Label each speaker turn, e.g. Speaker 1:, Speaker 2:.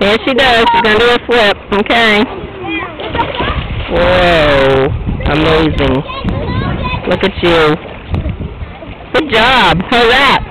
Speaker 1: There she does. She's gonna do a flip. Okay. Whoa. Amazing. Look at you. Good job. How's?